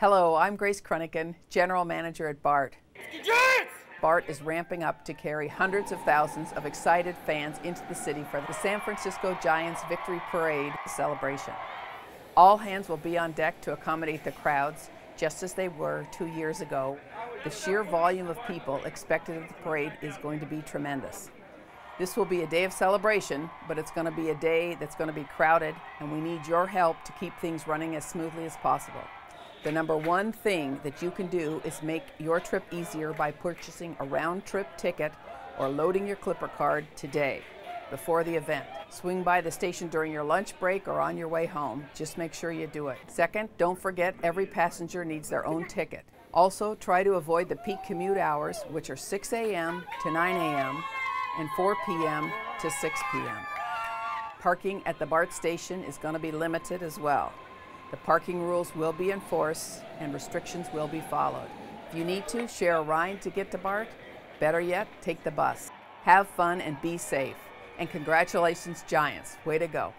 Hello, I'm Grace Crunican, General Manager at BART. Giants! BART is ramping up to carry hundreds of thousands of excited fans into the city for the San Francisco Giants Victory Parade celebration. All hands will be on deck to accommodate the crowds, just as they were two years ago. The sheer volume of people expected at the parade is going to be tremendous. This will be a day of celebration, but it's going to be a day that's going to be crowded, and we need your help to keep things running as smoothly as possible. The number one thing that you can do is make your trip easier by purchasing a round trip ticket or loading your Clipper card today before the event. Swing by the station during your lunch break or on your way home. Just make sure you do it. Second, don't forget every passenger needs their own ticket. Also, try to avoid the peak commute hours, which are 6 a.m. to 9 a.m. and 4 p.m. to 6 p.m. Parking at the BART station is going to be limited as well. The parking rules will be enforced and restrictions will be followed. If you need to, share a ride to get to BART. Better yet, take the bus. Have fun and be safe. And congratulations, Giants. Way to go.